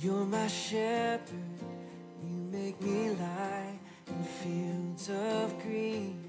You're my shepherd, you make me lie in fields of green.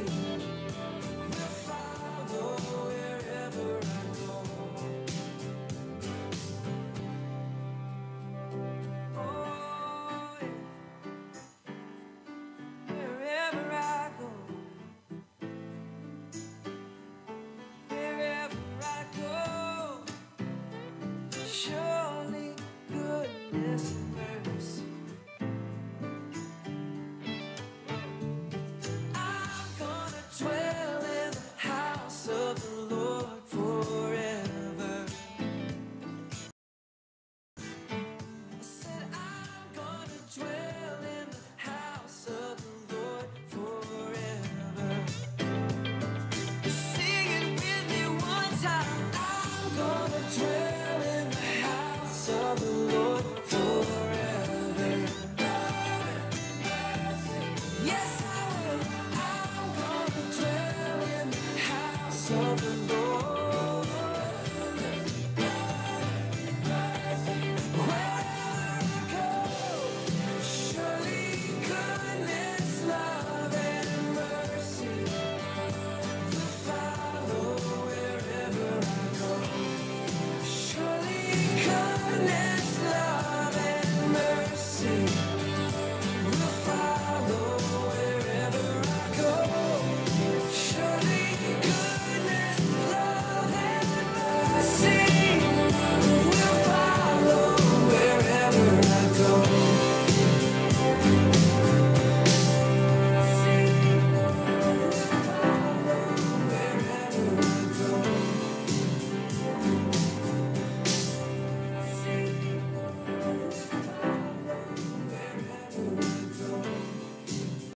again.